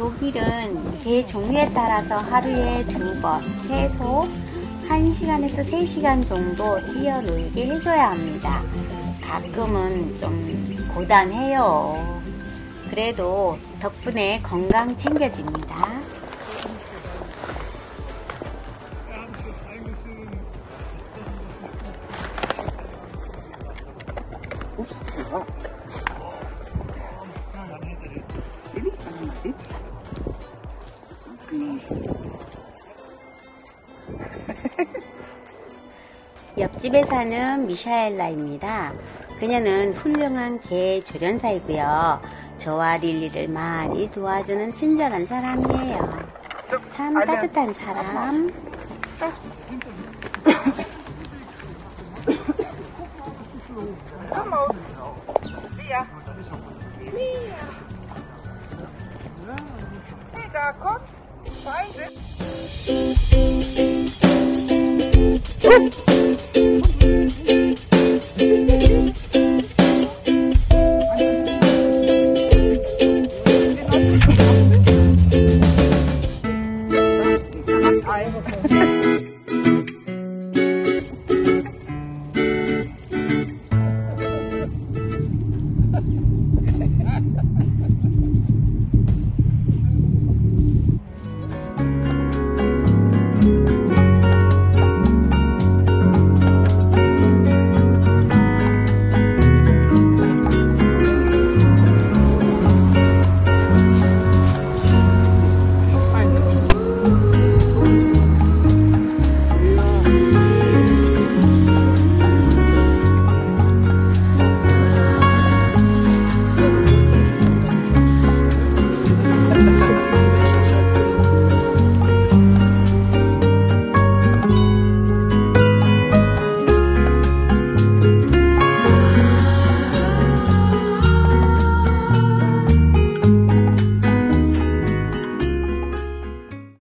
독일은 개 종류에 따라서 하루에 두 번, 최소 1시간에서 3시간 정도 뛰어놀게 해줘야 합니다. 가끔은 좀 고단해요. 그래도 덕분에 건강 챙겨집니다. 옆집에 사는 미샤엘라입니다. 그녀는 훌륭한 개 조련사이고요. 저와 릴리를 많이 도와주는 친절한 사람이에요. 참 따뜻한 사람. Sure.